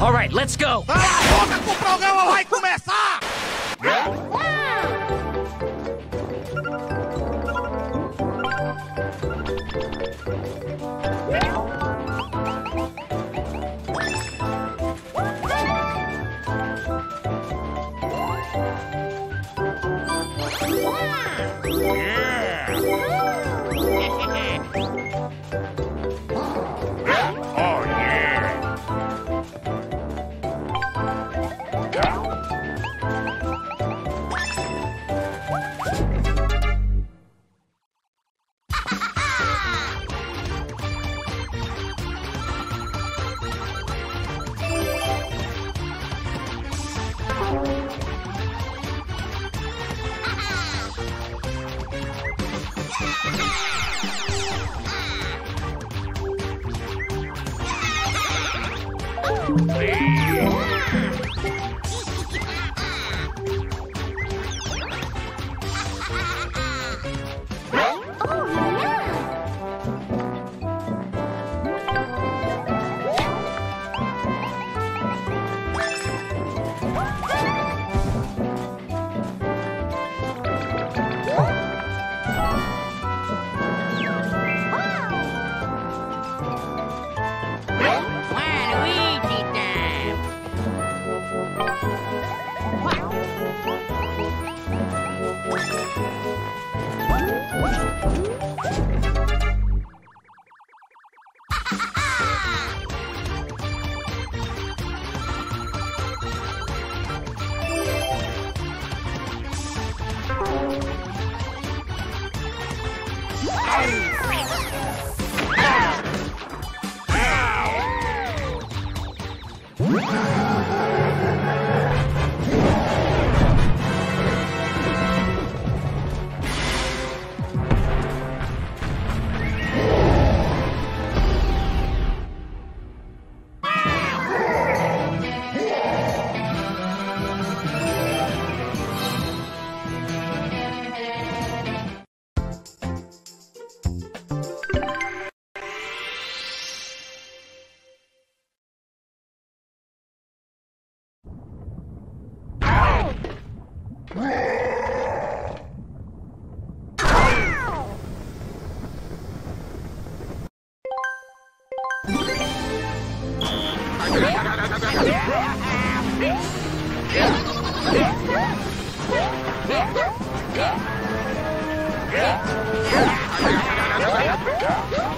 All right, let's go. Ah, o programa vai começar! Sim. Música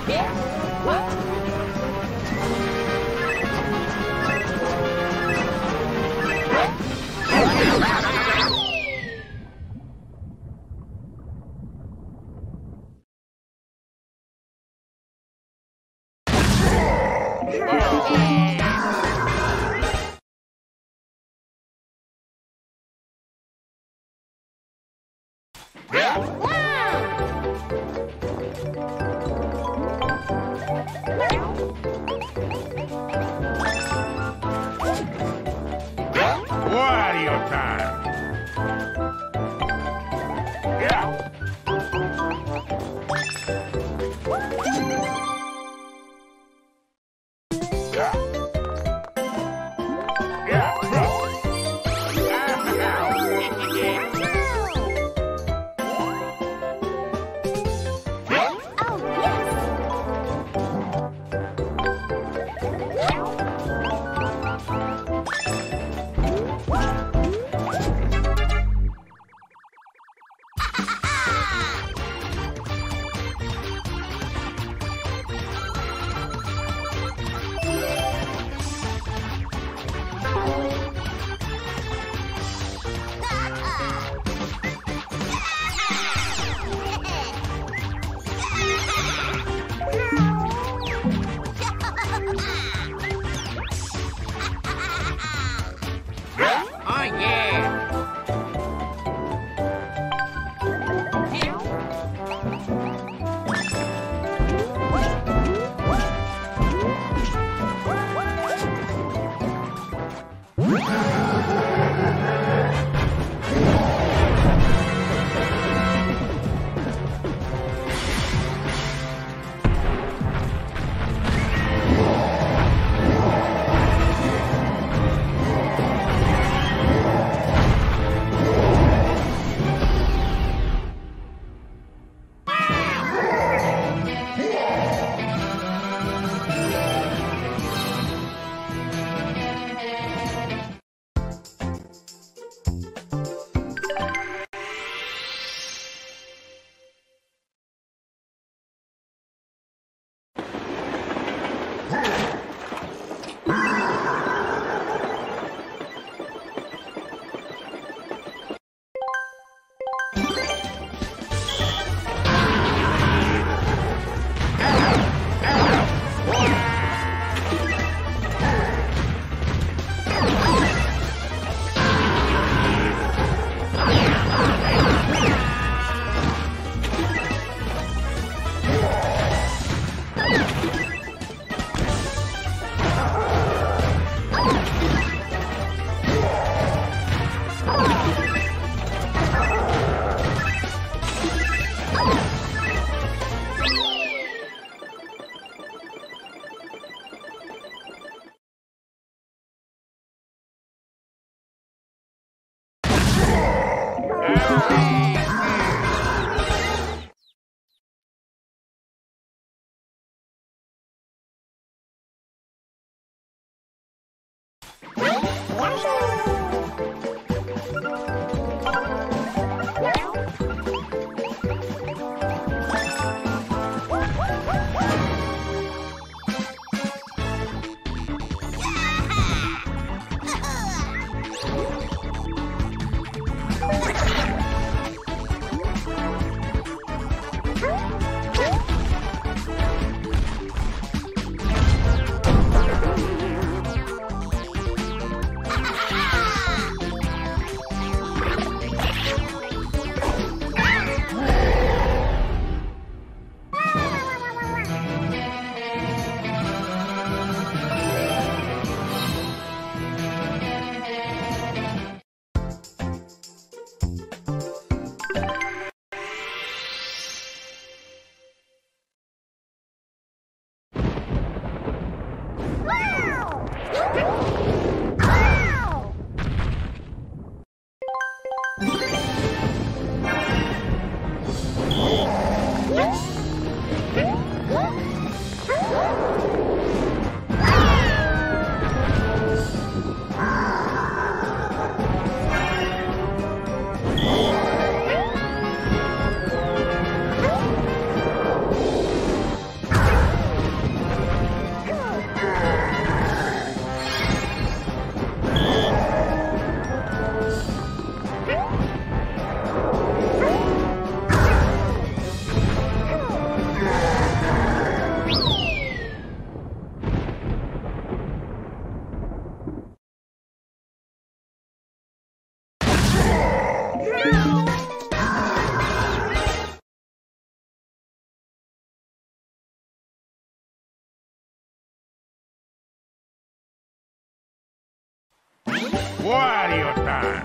Yeah. Woo! Bye. Wario time!